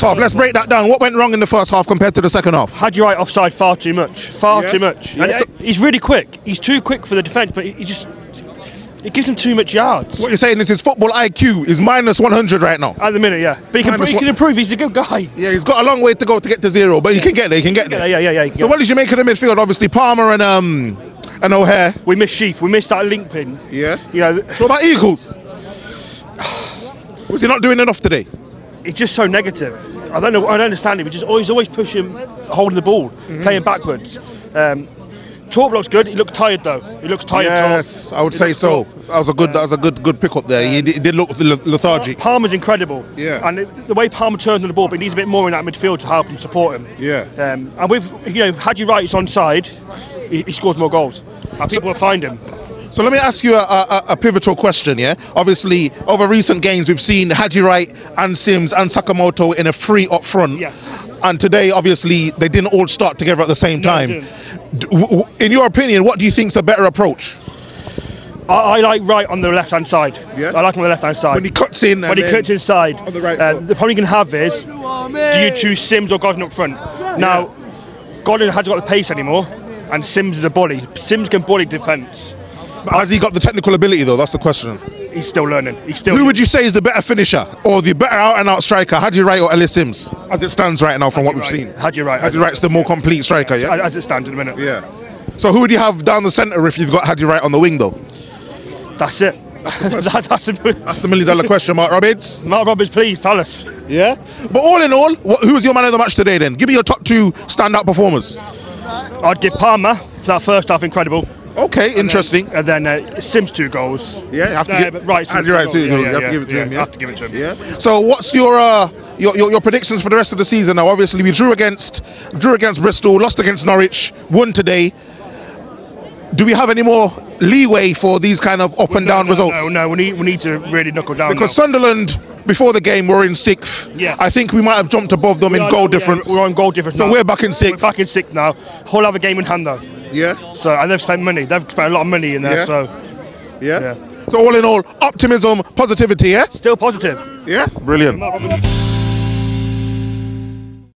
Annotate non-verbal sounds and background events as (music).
first half. Let's break that down. What went wrong in the first half compared to the second half? Haji Wright offside far too much, far Yeah. too much. Yeah, so- he's really quick. He's too quick for the defence, but he just it gives him too much yards. What you're saying is his football IQ is minus 100 right now. At the minute, yeah. But he can, he can improve. He's a good guy. Yeah, he's got a long way to go to get to zero, but he can get there. He can get there. yeah, yeah, yeah. So what did you make of the midfield? Obviously Palmer and um and O'Hare. we missed Sheaf. We missed that link pin. Yeah. You know, What about Eccles? (sighs) Was he not doing enough today? It's just so negative. I don't know. I don't understand it. We just always, always push him, holding the ball, Mm-hmm. playing backwards. Um, Torp looks good. He looks tired though. He looks tired. Torp. Yes, I would He say so. Torp. That was a good. That was a good. Good pick up there. He, did- he did look lethargic. Palmer's incredible. Yeah. And it, the way Palmer turns on the ball, but he needs a bit more in that midfield to help him support him. Yeah. Um, and with you know, Haji Wright, it's on side, he, he scores more goals, and people will find him. So let me ask you a, a, a pivotal question. Yeah, obviously over recent games we've seen Haji Wright and Sims and Sakamoto in a free up front. Yes. And today, obviously, they didn't all start together at the same No, time. they D- w- w- In your opinion, what do you think is a better approach? I, I like Wright on the left hand side. Yeah? I like him on the left hand side. When he cuts in, and when he then- cuts inside, On the right uh, the problem you can have is, do you choose Sims or Godden up front? Now, Godden hasn't got the pace anymore, and Sims is a bully. Sims can bully defence. Has he got the technical ability though? That's the question. He's still learning. He's still. Who would you say is the better finisher or the better out and out striker, Haji Wright or Ellis Sims, as it stands right now from what we've Wright. seen? Haji Wright. Haji Wright's the more complete striker, yeah. as it stands in a minute. Yeah. So who would you have down the centre if you've got Haji Wright on the wing though? That's it. (laughs) that, that's. That's the million dollar question, Mark Robins. Mark Robins, please tell us. Yeah. But all in all, what, who was your man of the match today then? Give me your top two standout performers. I'd give Palmer for that first half incredible. Okay, interesting. And then uh, Sims two goals. Yeah, you have to give right, Sims Haji two too. goals. you have to give it to him. Yeah. have to give it to him. Yeah. So what's your, uh, your your your predictions for the rest of the season now? Obviously we drew against drew against Bristol, lost against Norwich, won today. Do we have any more leeway for these kind of up and No, down no, results? No, no, we need we need to really knuckle down. Because now. Sunderland before the game were in sixth. Yeah. I think we might have jumped above them We in are- goal difference. We're on goal difference. So now. we're back in sixth. We're back in sixth now. Whole other game in hand though. Yeah. So and they've spent money. They've spent a lot of money in there. Yeah. So Yeah. Yeah. So all in all, optimism, positivity. Yeah. still positive. Yeah. Brilliant. Mark Robins.